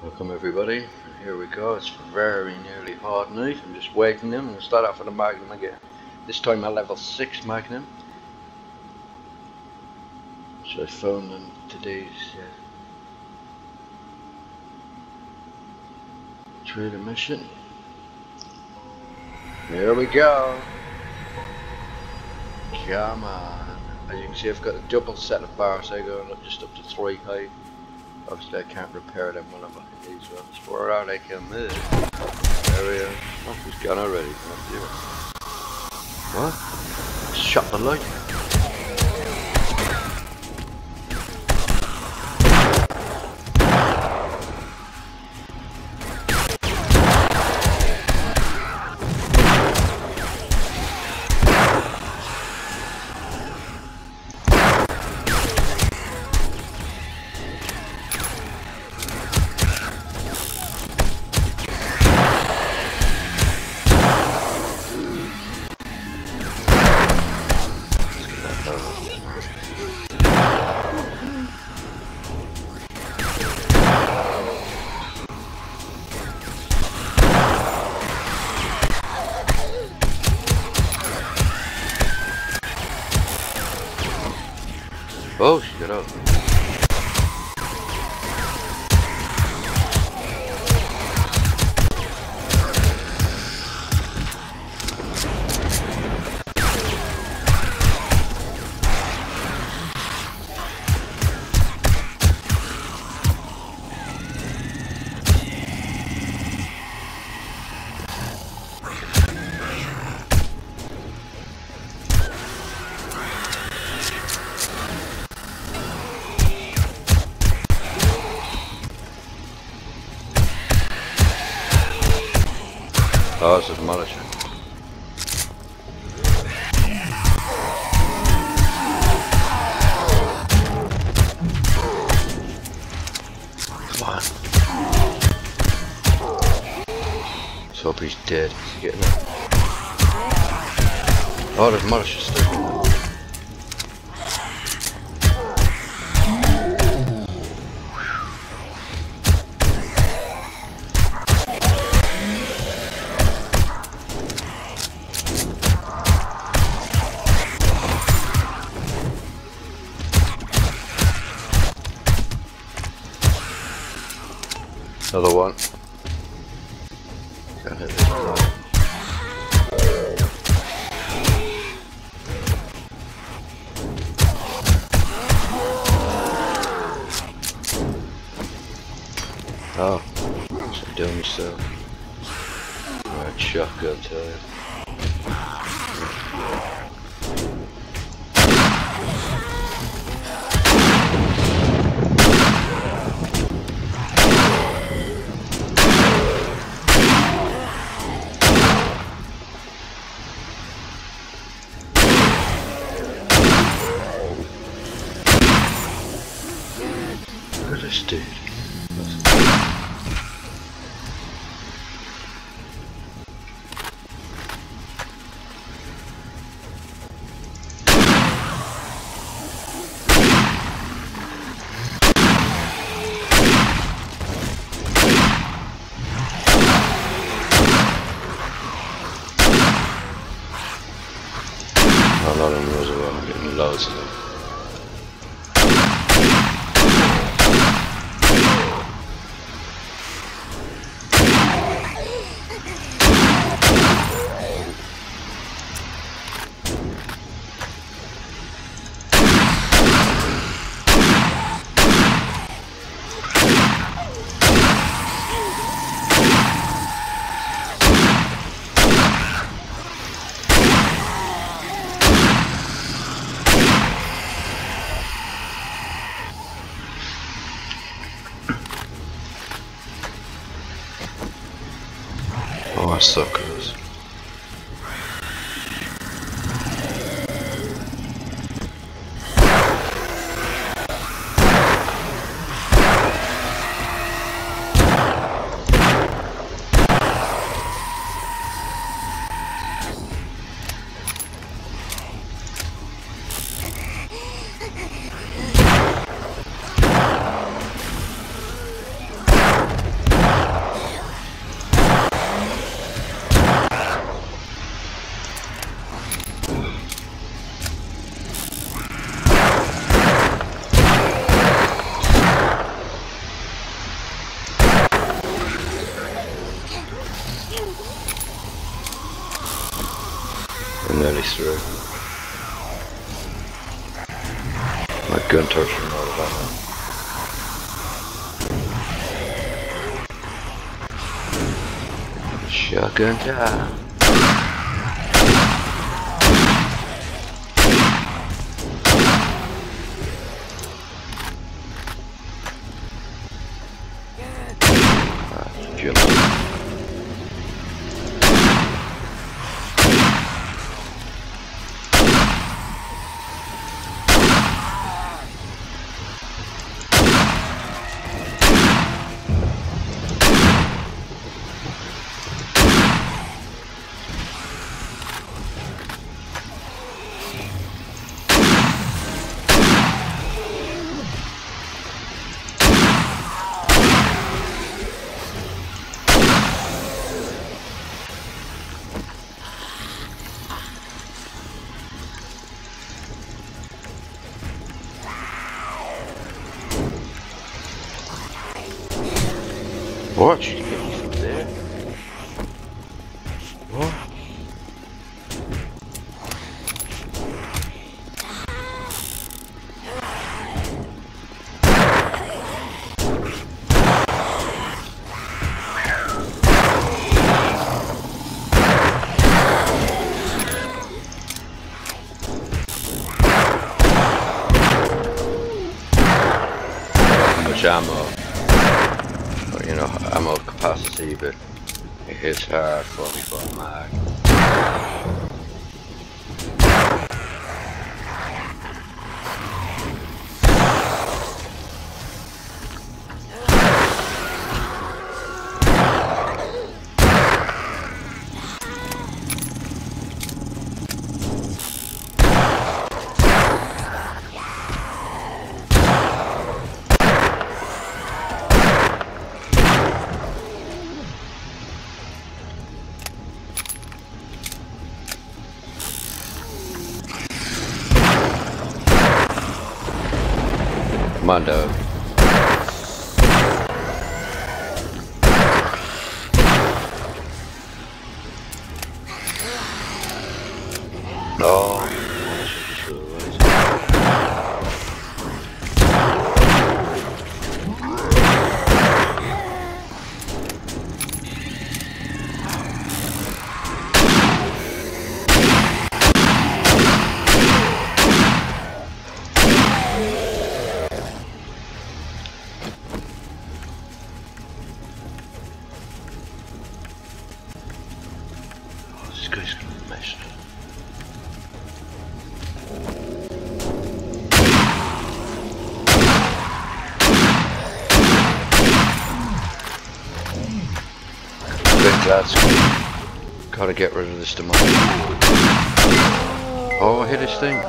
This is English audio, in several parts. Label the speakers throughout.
Speaker 1: Welcome everybody, here we go, it's very nearly horde night, I'm just waiting them, and start off with a Magnum again. This time a level 6 Magnum. So I found them today's uh, trader mission. Here we go. Come on. As you can see I've got a double set of bars, I go just up to 3 high. Obviously I can't repair them when I'm looking at these ones. Where are they can move? There we are. Oh, he's gone already. What? Shot the light. On. Let's hope he's dead. Is he getting up? Oh, still. A lot of well, I'm getting loads of them. Shotgun time. What? Come on, dog. Get rid of this demon. Oh, I hit his thing.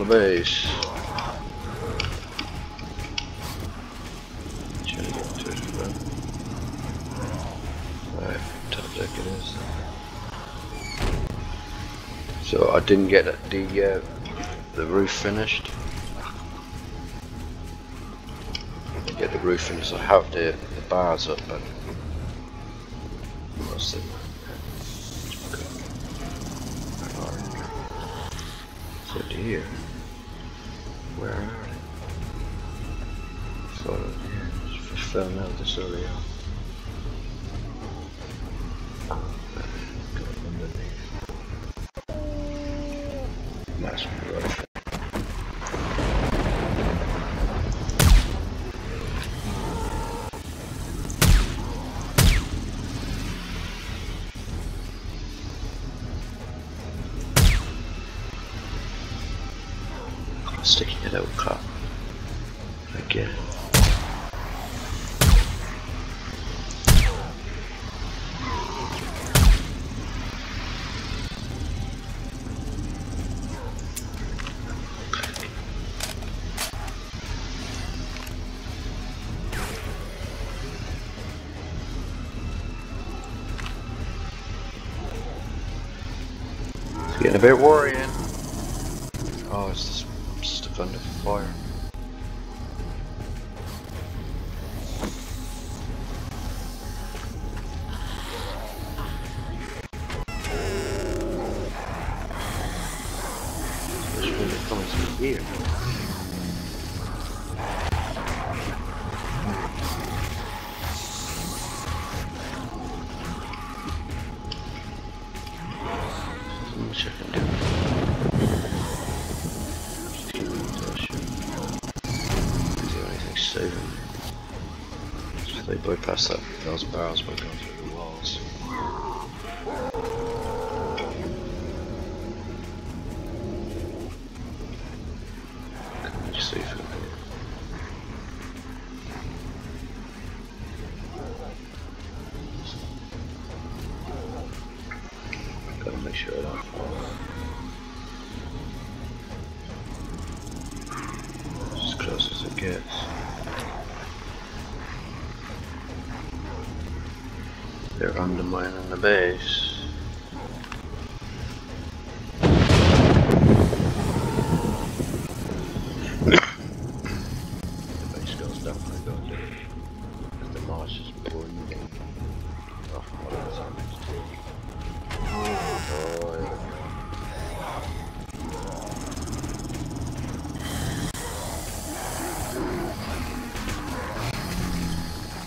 Speaker 1: The base. So I didn't get the uh, the roof finished. Get the roof finished. I have the the bars up, but Getting a bit worrying. Oh, it's just stuff under fire.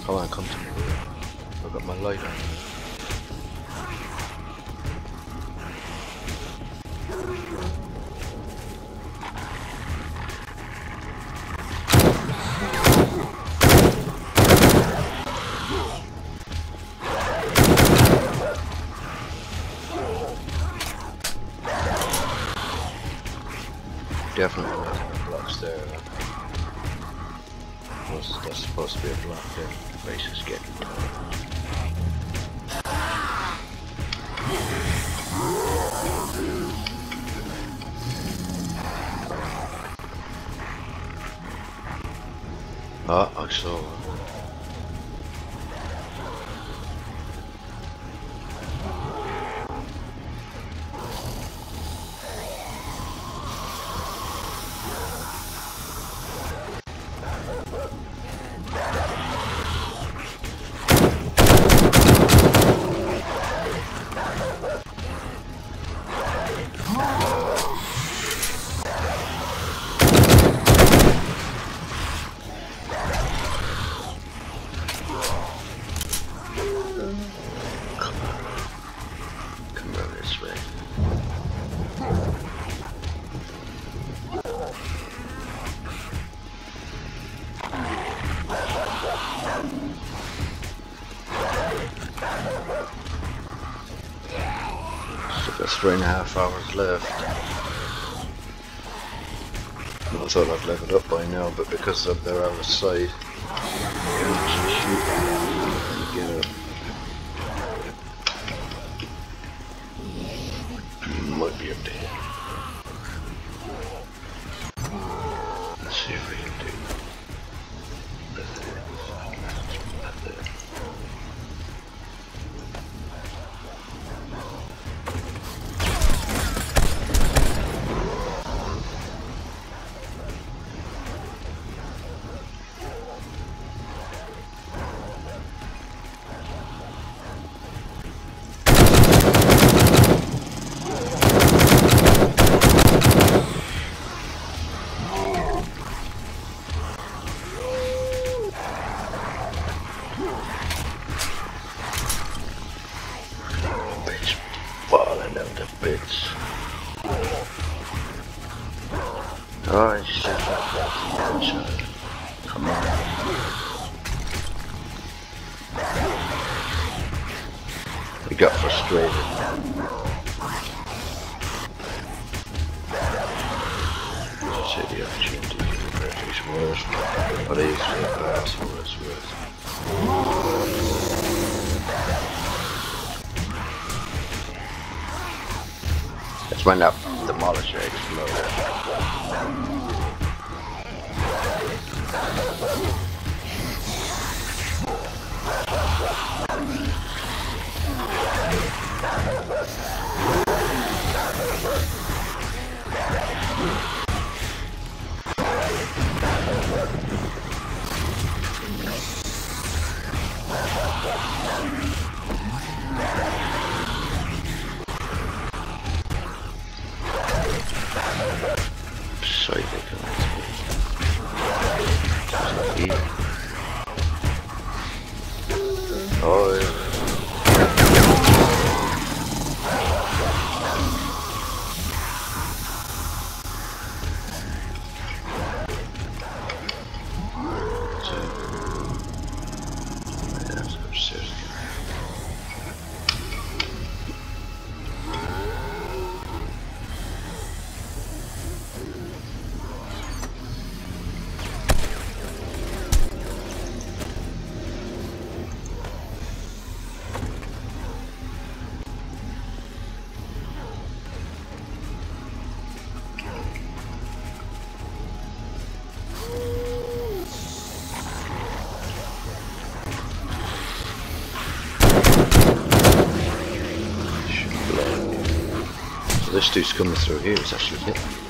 Speaker 1: Come on, come to me. I've got my light on. three and a half hours left. I thought I'd leveled up by now, but because of their out of sight, I can't get up. Might be up to here. dollar shakes. this dude's coming through here. It's actually hit.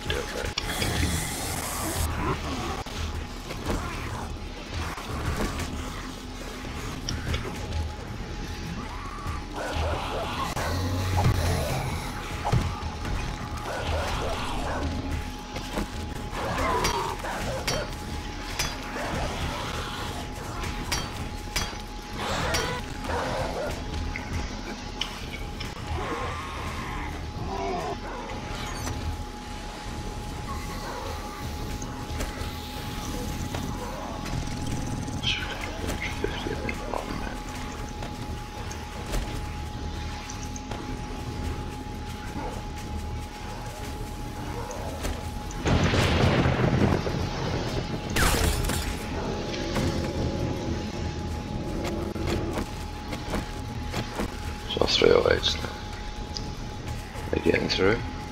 Speaker 1: Again. Getting through.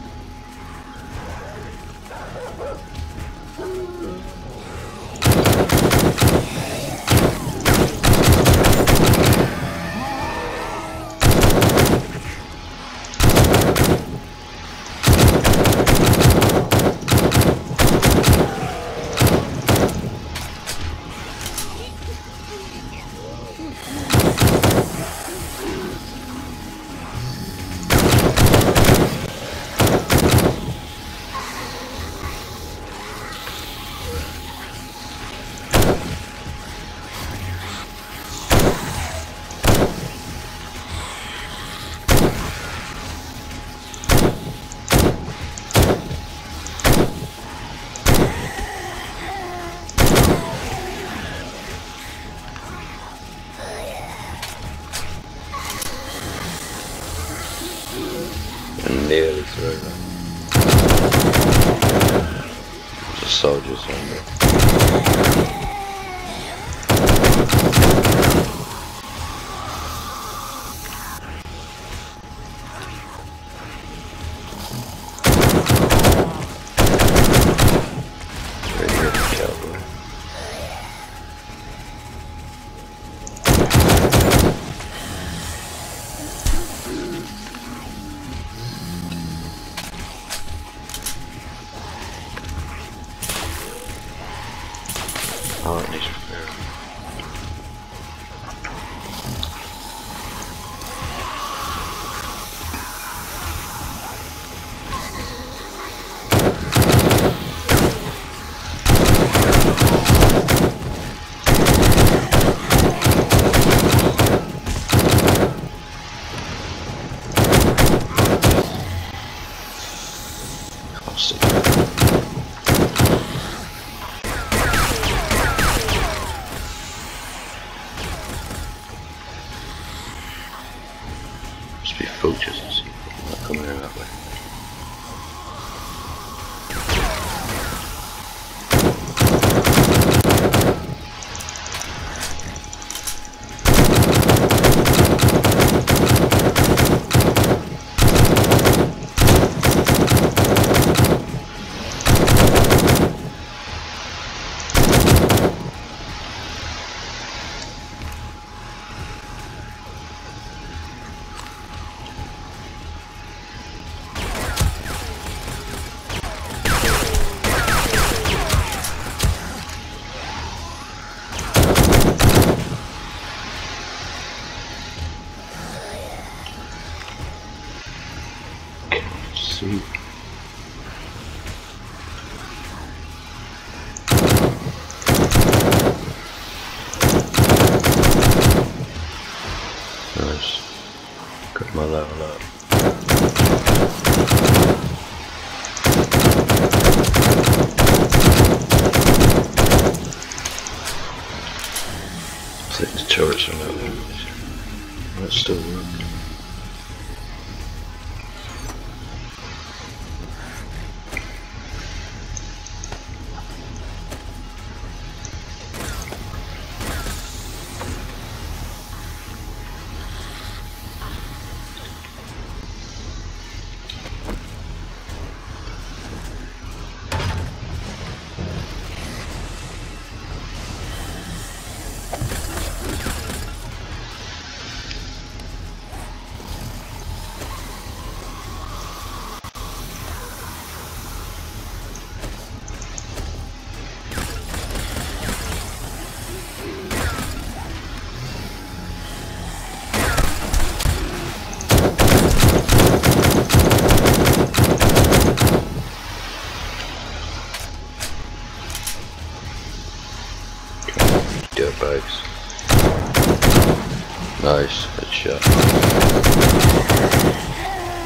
Speaker 1: Nice, headshot.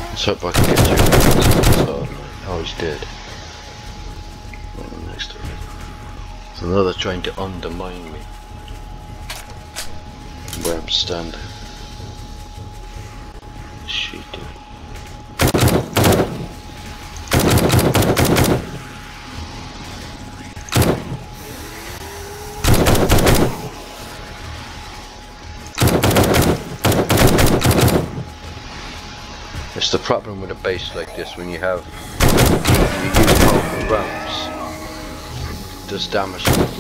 Speaker 1: Let's hope I can get you. Oh, he's dead. Next to now they're trying to undermine me. Where I'm standing. It's the problem with a base like this when you have you use powerful rounds. It does damage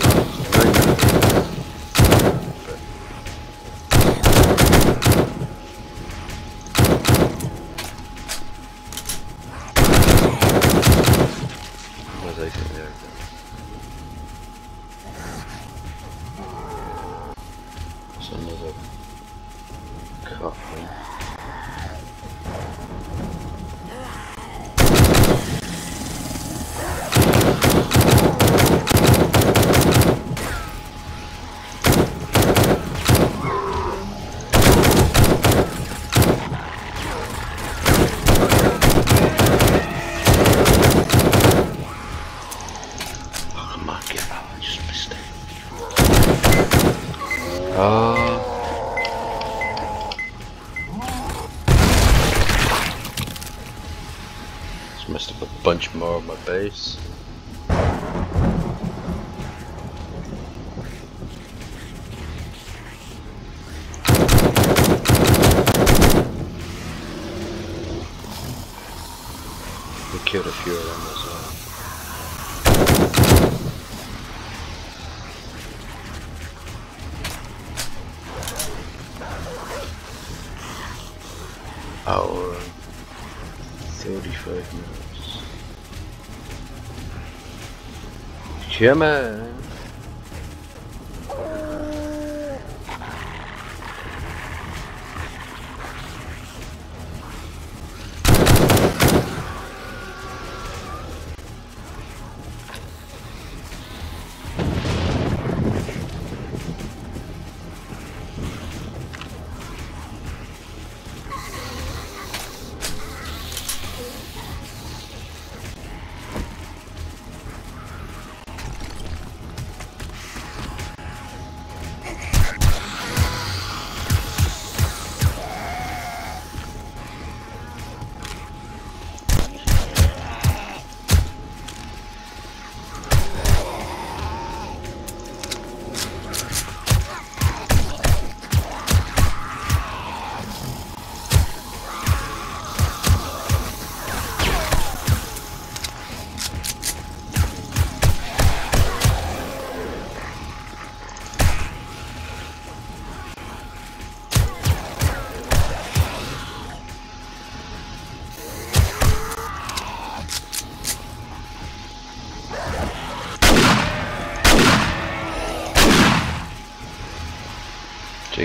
Speaker 1: Come on.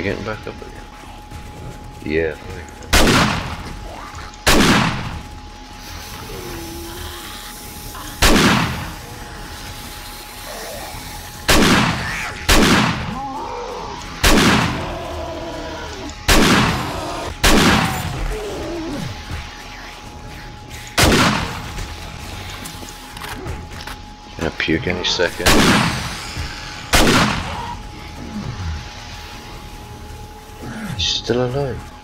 Speaker 1: you getting back up again. Yeah. Gonna puke any second. Still alive.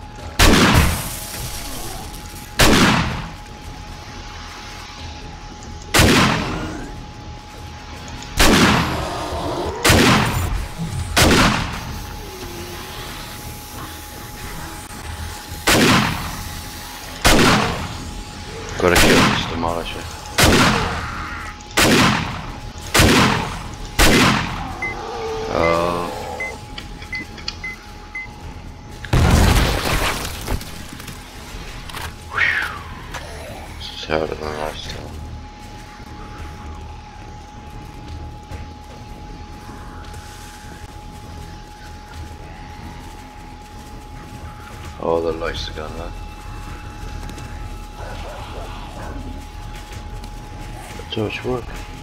Speaker 1: The torch work.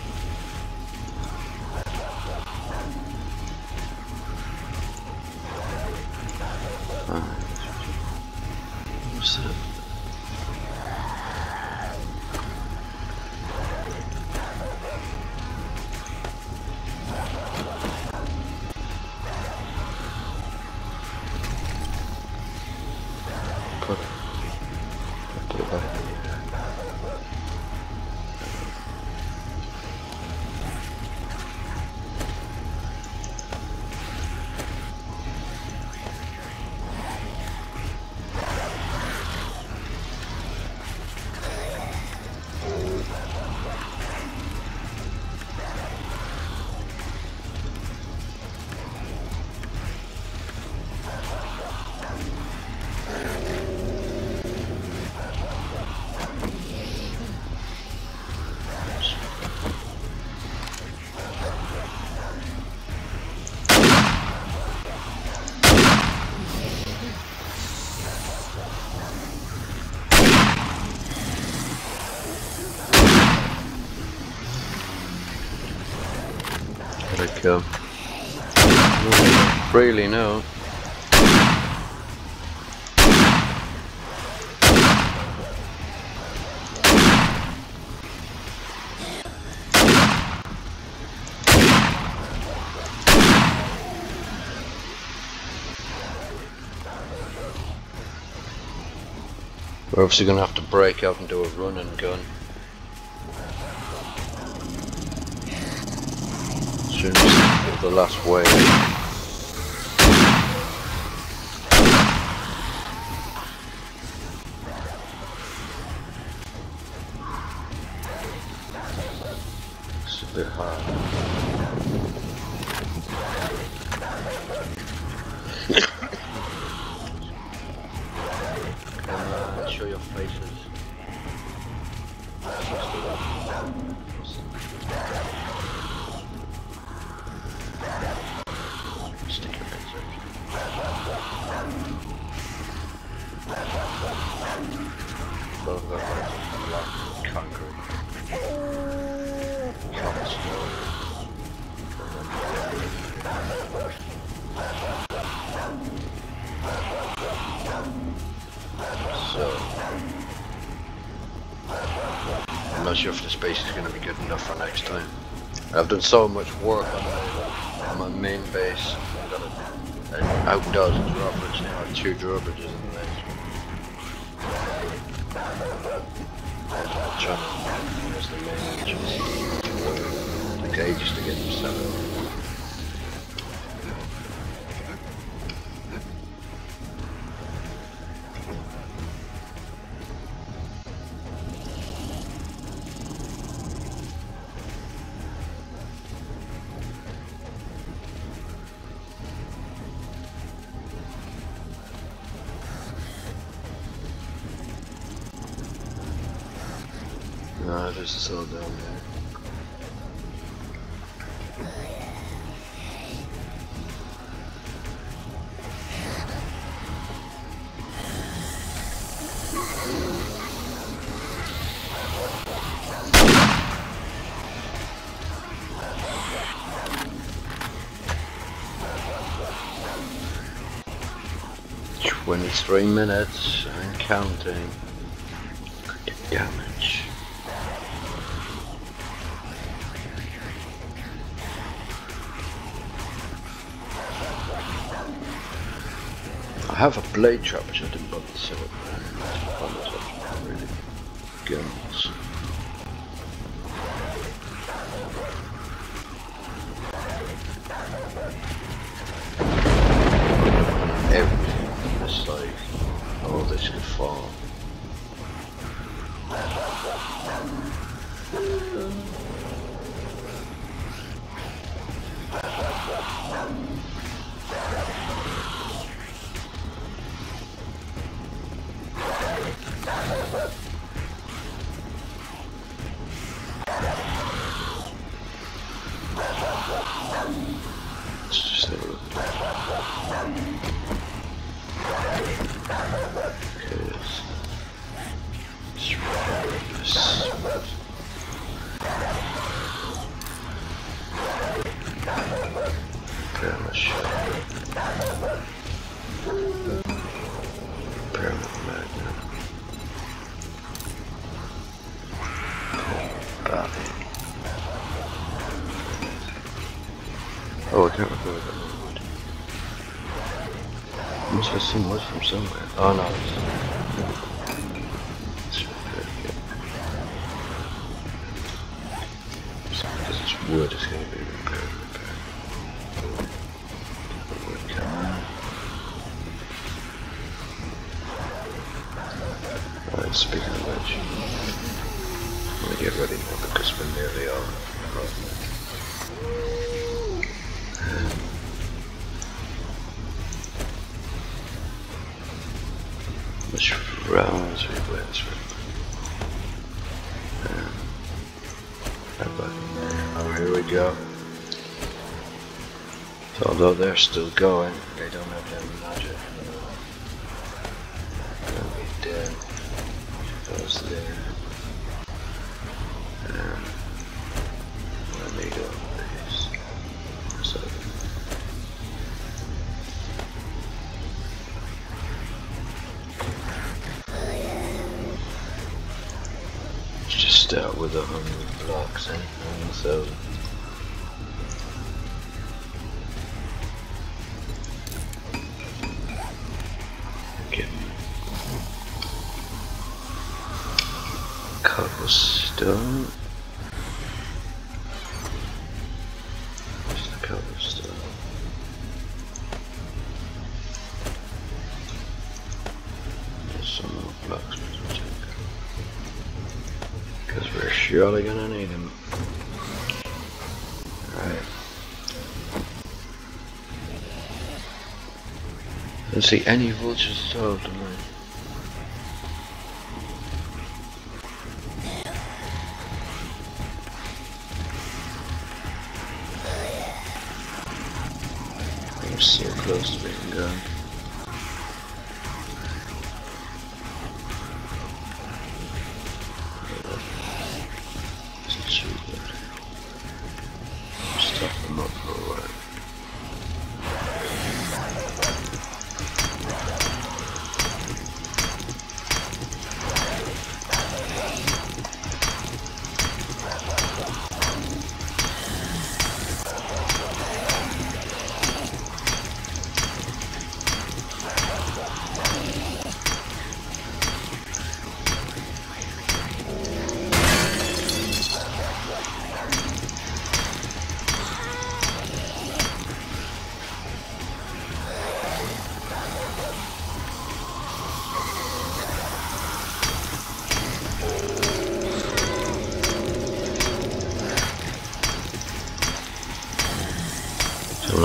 Speaker 1: Really no. We're obviously gonna have to break out and do a run and gun. Soon as the last wave. It's not sure if the space is going to be good enough for next time. I've done so much work on my, main base. I've got a, an outdoors drawbridge now, I have two drawbridges in the next one. Trying Twenty-three minutes and counting. Damage. Have a blade trap which I didn't bother to set up. Speaking of which, I'm gonna get ready now because we're nearly on. Which rounds we went through. Um, back there. Oh, here we go. So although they're still going, they don't have their see any vultures at all tonight.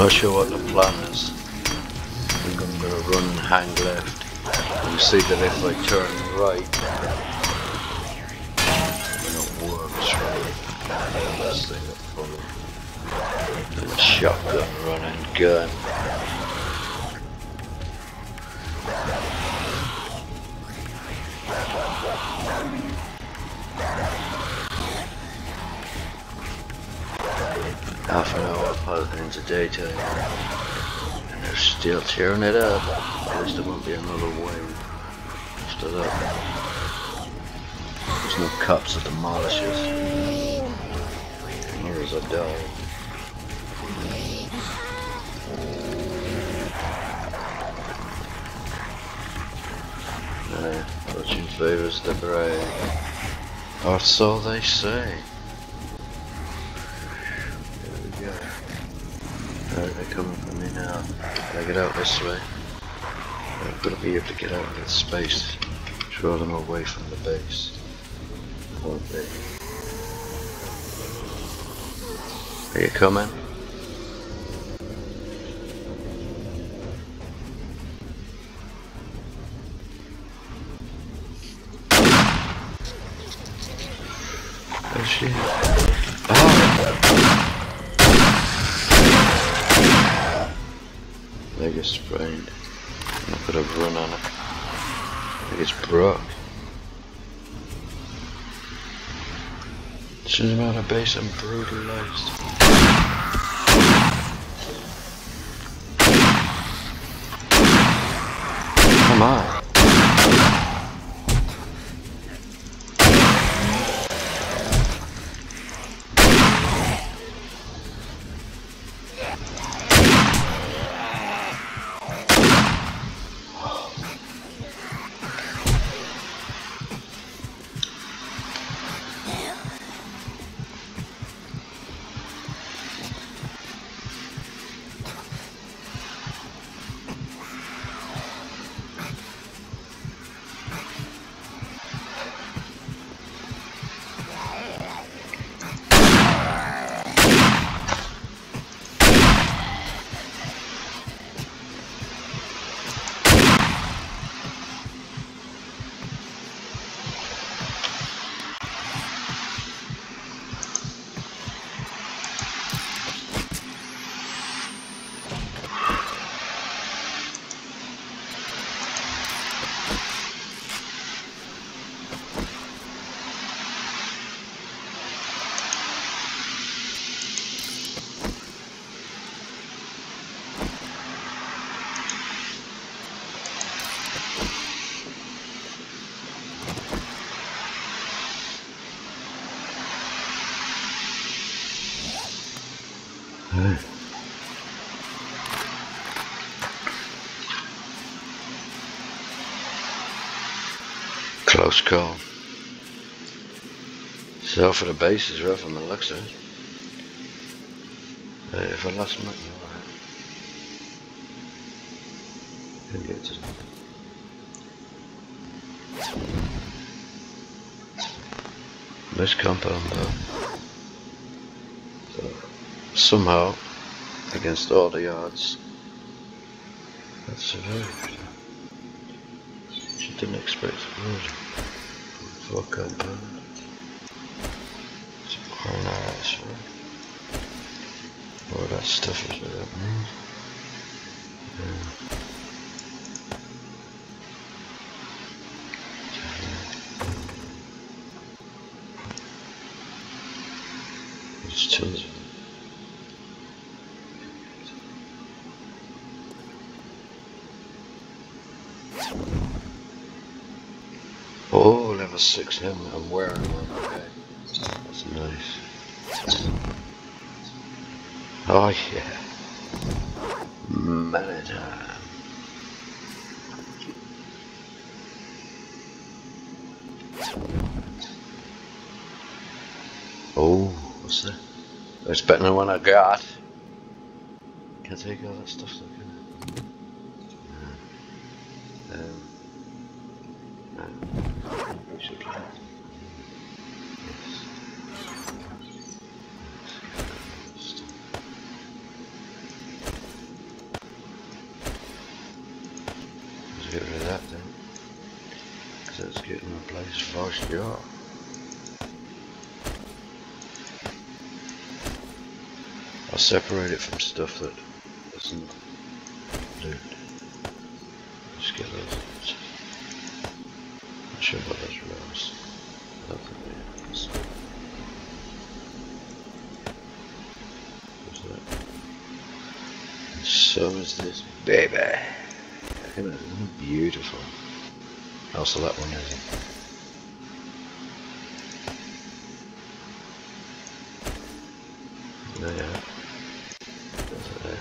Speaker 1: Not sure what the plan is. I'm gonna run and hang left and see that if I turn right, we're not worms right. This thing up of shotgun running gun. daytime. And they're still tearing it up. At least there won't be another wave. Stood that. There's no cops that Demolishers. Here's a dog. Fortune favors the brave. Or so they say. They're coming for me now. Can I get out this way? I'm gonna be able to get out of this space. Draw them away from the base. Won't they? Are you coming? Base and brutalized. Come on. Close call. So for the base is rough on the looks of it. Hey, if I lost my alright. Can get to them. Nice compound though. So, somehow, against all the odds, I've survived. Didn't expect explosion. Full compound. Some iron ice, right? All that stuff is what that means. Yeah. There's tons of them. 6 helmet. I'm wearing one. Okay. That's nice. Oh, yeah. Time. Oh, what's that? It's better than one I got. Can I take all that stuff? Look at it. Um. For sure. I'll separate it from stuff that doesn't loot. Just get those. Sure what those? And so is this baby. Beautiful? Also that one. There. It there.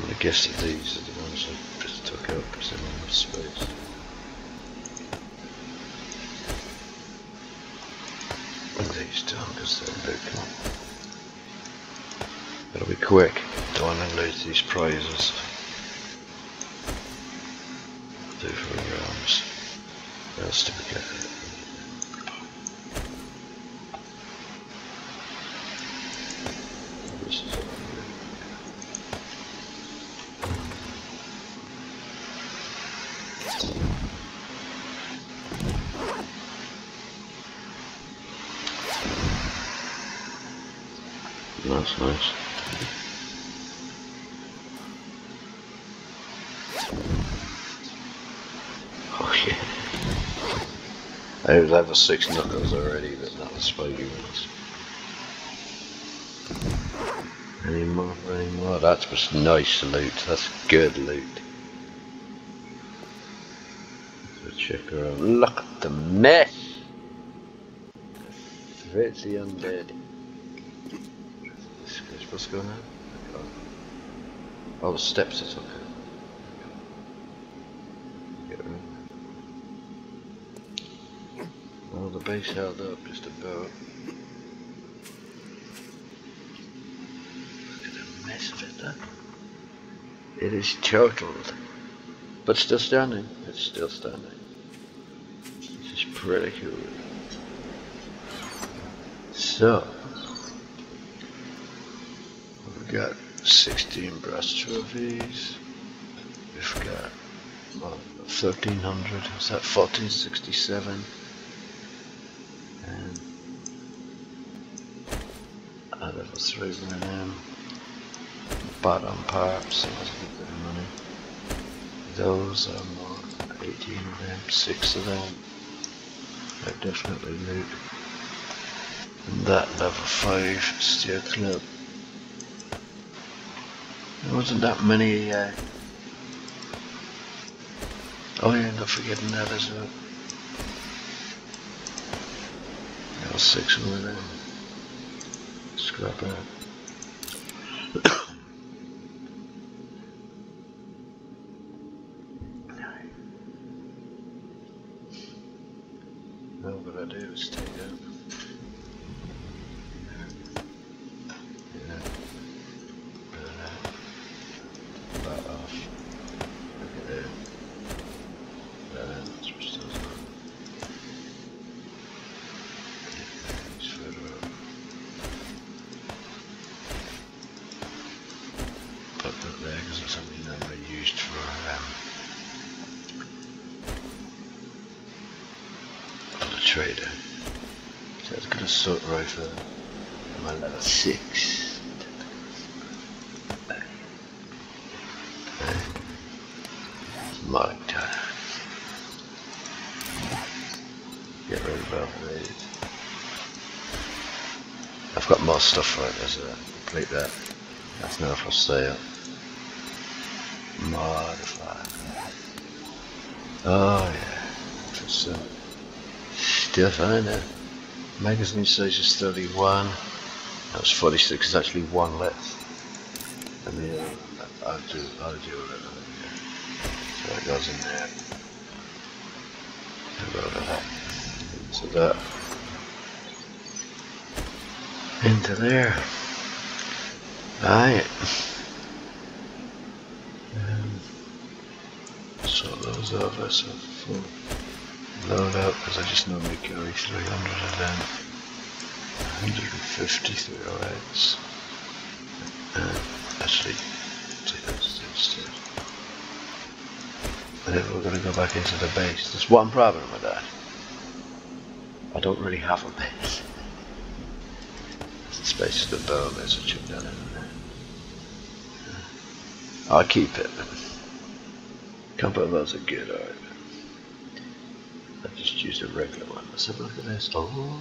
Speaker 1: Gonna guess that these are the ones I just took out because they don't have space. These done because they're. Gotta be quick. Don't lose these prizes. Do for rounds. What else do? This is all good. That's nice. Oh yeah. I was over six knuckles already, but not the spiky ones. Any more? Any more? That was nice loot. That's good loot. So check around. Look at the mess. The undead. What's going on? Oh, the steps are okay. Well, the base held up just about. Look at the mess of it there. It is totaled. But still standing. It's still standing. This is pretty cool. So, got 16 brass trophies. We've got well, 1300. Is that 1467? And I level 3 one of them. Bottom parts, so that's a bit of money. Those are more. 18 of them, 6 of them. They're definitely loot. And that level 5 steel club. There wasn't that many. Uh... Oh yeah, not forgetting that as well. There was six of them. Scrap out. All what I do is take out. Yeah. Put that. That off. Look at that. That ends, we're still on. It's further up. Put that there because it's something that I used for um, for the trader. So got a assault rifle. I'm level six. Modding time. Get rid of Valkyrie. I've got more stuff for it as a complete that. That's now for sale. Modify. Oh. Still fine there. Magazine size is 31. That was 46, it's actually one less. The other, I'll do, I'll do it. So it goes in there. A of. So that. Into there. Alright. Um, so those off, that's a full load out because I just normally carry 300 of them. 150 308s. Uh, actually, take those instead. We're going to go back into the base. There's one problem with that. I don't really have a base. The space of the a chip down in there. I'll keep it. Couple of those are good, alright. Just used a regular one. Let's have a look at this. Oh.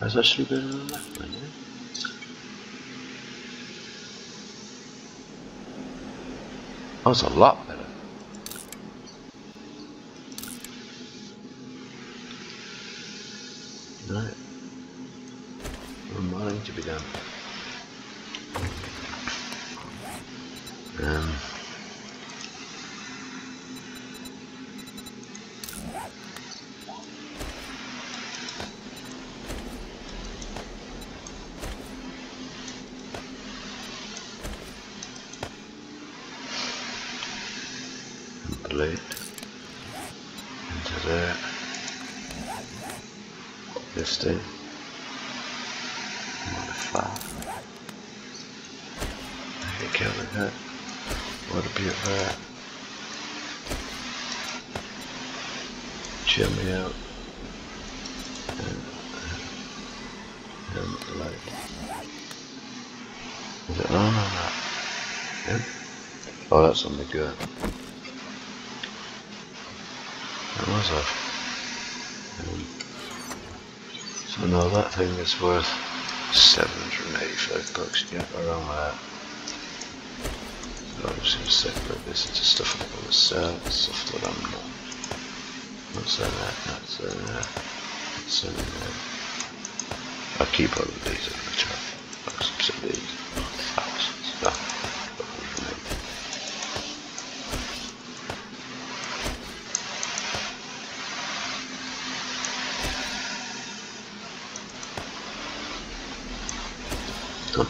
Speaker 1: That's actually better than that one, yeah? It's a lot better. Right. Remodeling to be done. Um, plate into there. This thing. Modify. Okay, like that. What a bit of that. Chill me out. And, and the light. Is it on or not? Yep. Oh, that's the gun. That was off. Um, so no, that thing is worth 785 bucks. Yeah, around that. So I'm just going to separate this into stuff I'm going to sell stuff that I'm not. Not selling that, not selling that, not selling that. I'll keep all of these in the top. I'll.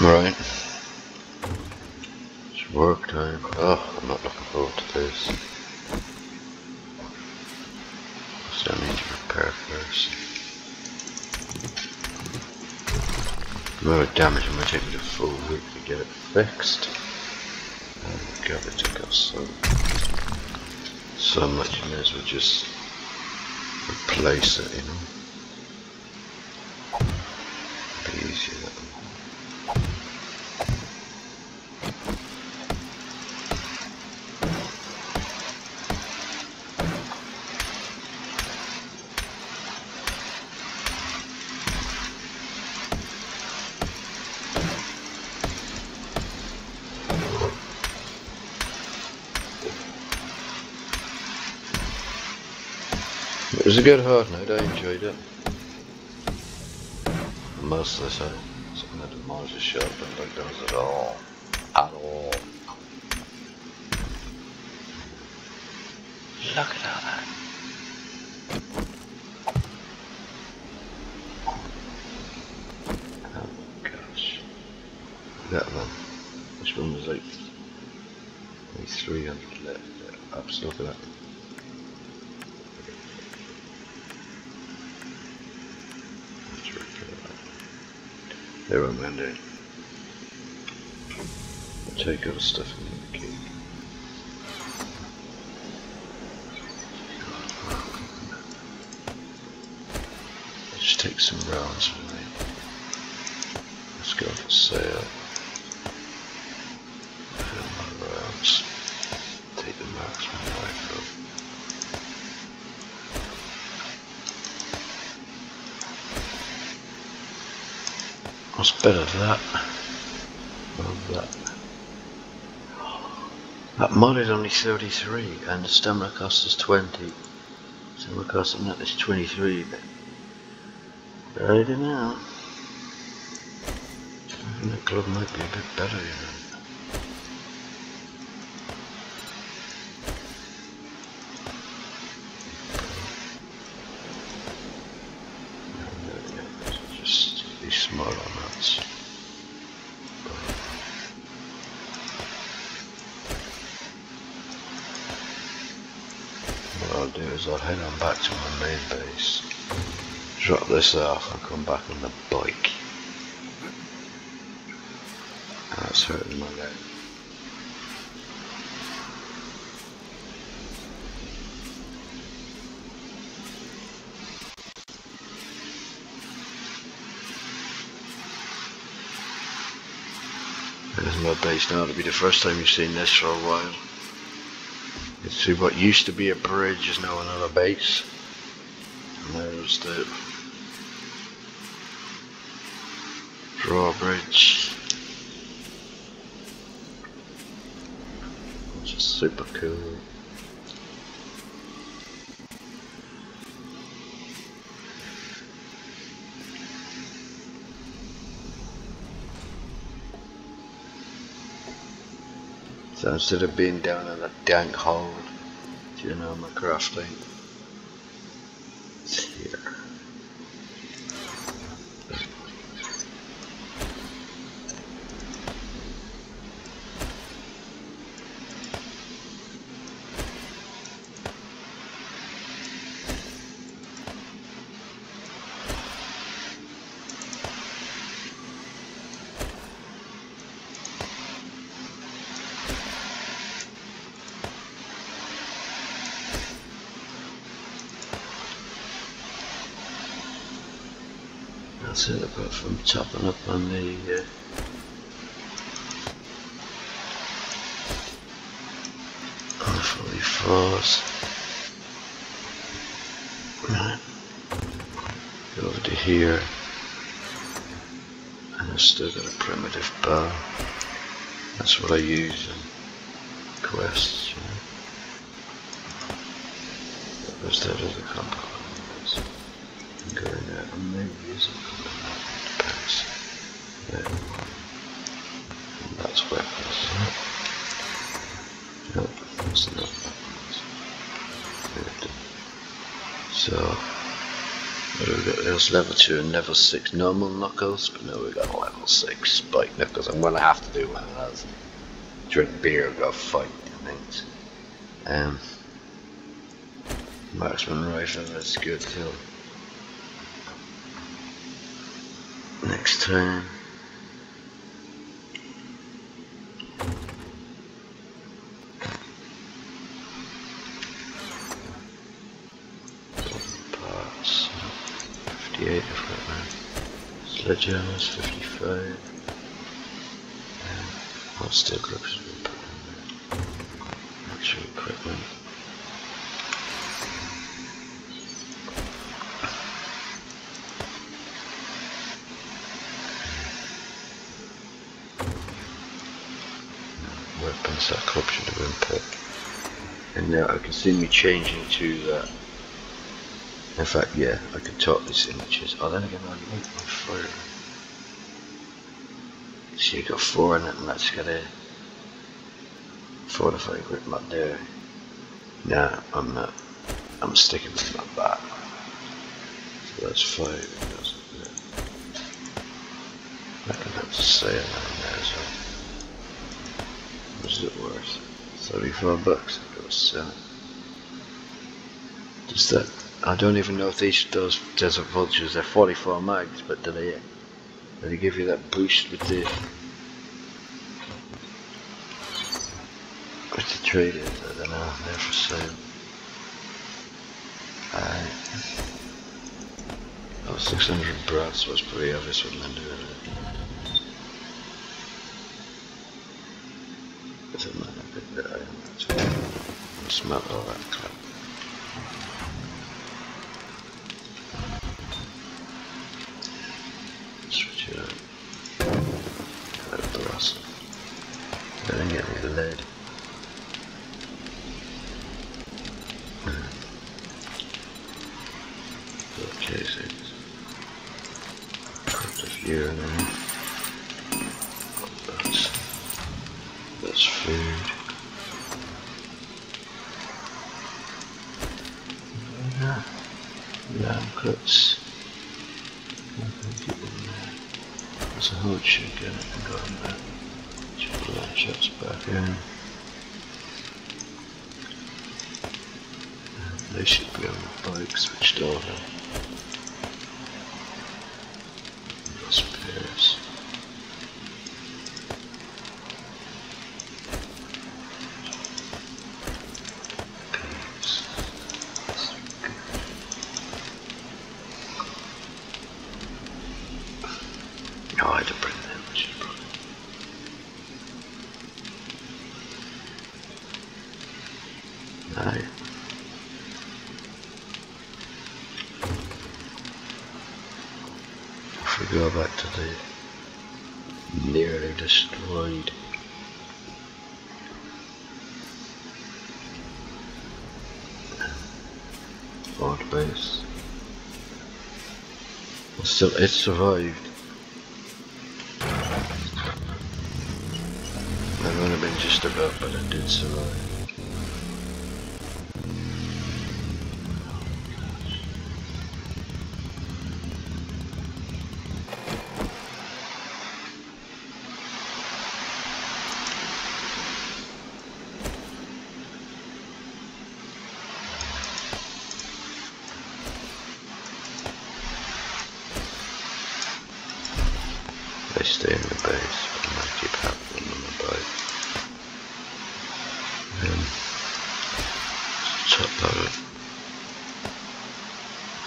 Speaker 1: Right. It's work time. Oh, I'm not looking forward to this. So I need to repair first. The damage it might take me a full week to get it fixed. Oh God, it took us so, so much, you may as well just replace it, you know. Good hard night, I enjoyed it. Most of the time, something that demolished the shop and like those at all. At all. Look at all that. Oh gosh. That one. Which one was like, like 300 left. I'm still looking at it. Let's repair that. There I'm ending. The stuff in the key. Let's take some rounds with me. Let's go for sale. Fill my rounds. Take the marksman rifle. What's better that? Or that? That mod is only 33 and the stamina cost is 20. Stamina cost on that is 23. But don't know. I think the club might be a bit better, you know. Just be smart on that. What I'll do is I'll head on back to my main base, drop this off and come back on the bike. That's hurting my leg. There's my base now. It'll be the first time you've seen this for a while. You see what used to be a bridge is now another base. And there's the drawbridge. Which is super cool. So instead of being down in a dank hole, you know, my crafting, it's here. That's it apart from topping up on the uh, on the 44s. Right. Go over to here. And I've still got a primitive bow. That's what I use in quests, you know. Where's that other compound? Go in there and maybe use it. That's weapons? No, that's not weapons. So, what do we got? Level 2 and level 6 normal knuckles, but now we've got level 6 spike knuckles. I'm gonna have to do one of those. Drink beer, go fight things. Um, marksman rifle, that's good too. Next time. 58 equipment. Sledgehammers 55. And what steel grips been put in there? Extra equipment. weapons that club should have been put. And now I can see me changing to that. In fact, yeah, I could top these images. Oh, then again, I like my fire. So you got four in it, and that's got a fortified grip not there. Nah, I'm not. I'm sticking with my back. So that's five. I can have to say it on there as well. What's it worth? 35 bucks. It was selling. Just that. I don't even know if these those desert vultures they're 44 mags, but do they? Do they give you that boost with the with the traders? I don't know. They're for sale. Alright. Oh, 600 brats was pretty obvious what I'm doing. Doesn't matter that am. Smell all that crap. That's food. Lamb cuts. There's a whole chicken and go in there. Chicken lamb chops back in. They should be on the bike switched over. Those Still, it survived. It might have been just about, but it did survive.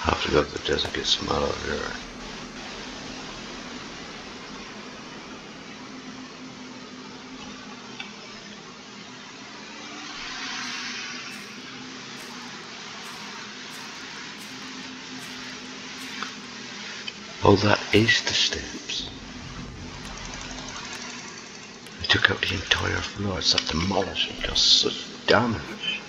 Speaker 1: I'll have to go to the desert and get some out of here. Oh, that is the stamps. It took out the entire floor. It's that demolishing does such damage.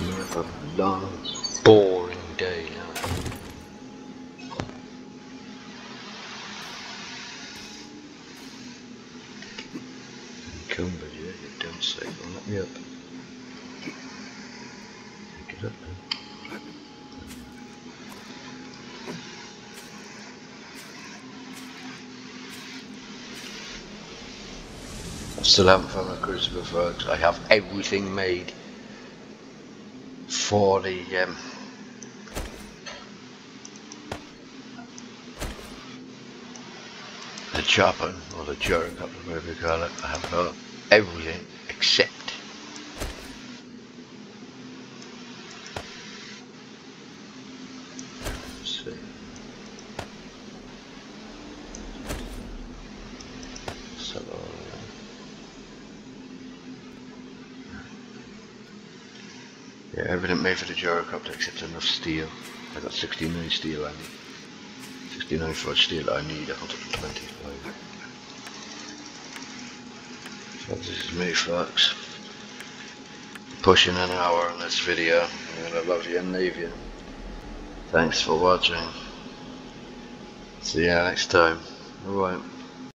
Speaker 1: Never lost boring day now. Encumbered, yeah, you don't say. Well, let me up. Get up then. I still haven't found my crucible. I have everything made for the um, the chopper or the up whatever you call it. I have got everything except let's see. So, yeah, everything made for the gyrocopter except enough steel. I got 69 steel I need. 69 foot steel I need 125. So this is me folks. Pushing an hour on this video. I'm gonna love you and leave you. Thanks for watching. See you next time. Bye.